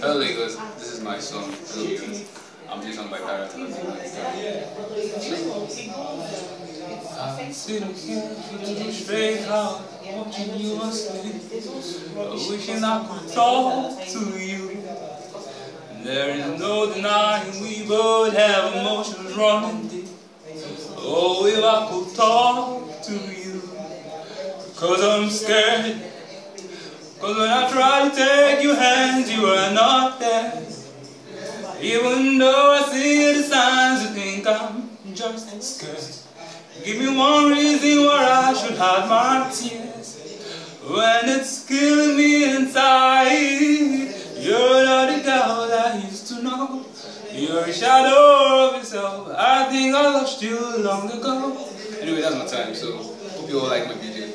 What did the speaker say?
Hello Lagos, this is my song. I'm doing song by and I'm sitting here feeling straight out, watching you asleep, wishing I could talk to you. There is no denying we both have emotions running deep. Oh, if I could talk to you, cause I'm scared. Cause when I try to take your hands, you are not there. Even though I see the signs, you think I'm just scared. Give me one reason why I should hide my tears. When it's killing me inside, you're not the girl I used to know. You're a shadow of yourself. I think I lost you long ago. Anyway, that's my time, so hope you all like my video.